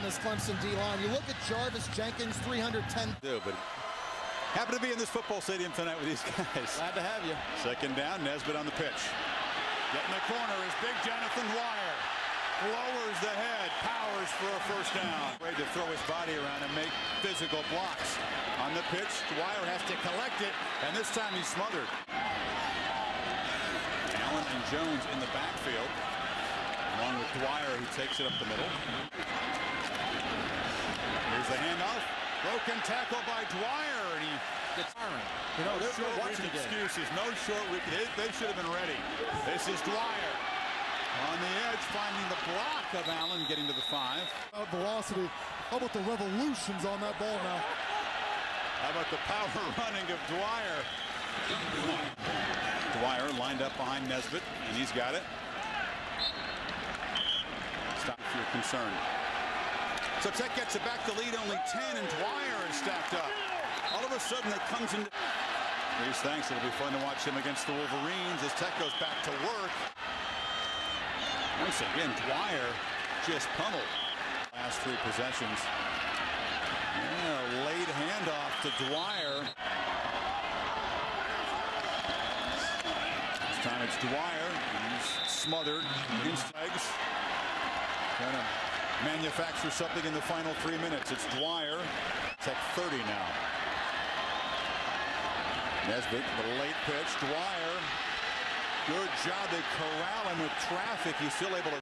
on this Clemson D-line. You look at Jarvis Jenkins, 310. Do, but happen to be in this football stadium tonight with these guys. Glad to have you. Second down, Nesbitt on the pitch. Get in the corner is big Jonathan Dwyer. Lowers the head, powers for a first down. Ready to throw his body around and make physical blocks. On the pitch, Dwyer has to collect it, and this time he's smothered. Allen and Jones in the backfield. Along with Dwyer, who takes it up the middle. Here's the handoff. Broken tackle by Dwyer, and he gets firing. You know, they're, short they're watching week excuses. No short week. They, they should have been ready. This is Dwyer. On the edge, finding the block of Allen, getting to the five. Out velocity. How about the revolutions on that ball now? How about the power running of Dwyer? Dwyer lined up behind Nesbitt, and he's got it. Stop if you're concerned. So Tech gets it back to lead only 10, and Dwyer is stacked up. All of a sudden, it comes into... Reese thanks. It'll be fun to watch him against the Wolverines as Tech goes back to work. Once again, Dwyer just pummeled. Last three possessions. Yeah, late handoff to Dwyer. This time it's Dwyer. He's smothered legs. Trying to manufacture something in the final three minutes. It's Dwyer. Tech 30 now. Nesbitt, the late pitch. Dwyer. Good job. They corral him with traffic. He's still able to